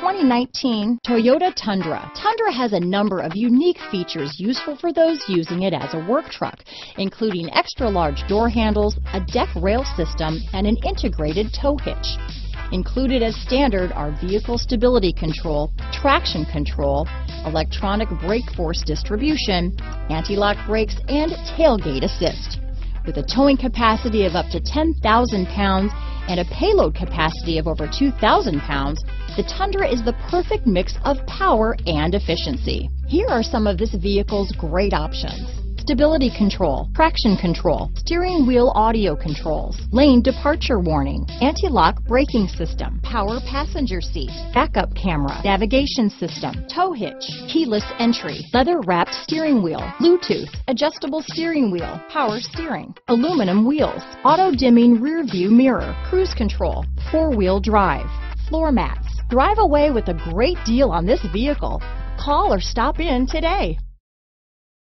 2019 Toyota Tundra. Tundra has a number of unique features useful for those using it as a work truck, including extra large door handles, a deck rail system, and an integrated tow hitch. Included as standard are vehicle stability control, traction control, electronic brake force distribution, anti-lock brakes, and tailgate assist. With a towing capacity of up to 10,000 pounds and a payload capacity of over 2,000 pounds, the Tundra is the perfect mix of power and efficiency. Here are some of this vehicle's great options stability control, traction control, steering wheel audio controls, lane departure warning, anti-lock braking system, power passenger seat, backup camera, navigation system, tow hitch, keyless entry, leather wrapped steering wheel, Bluetooth, adjustable steering wheel, power steering, aluminum wheels, auto dimming rear view mirror, cruise control, four wheel drive, floor mats. Drive away with a great deal on this vehicle. Call or stop in today.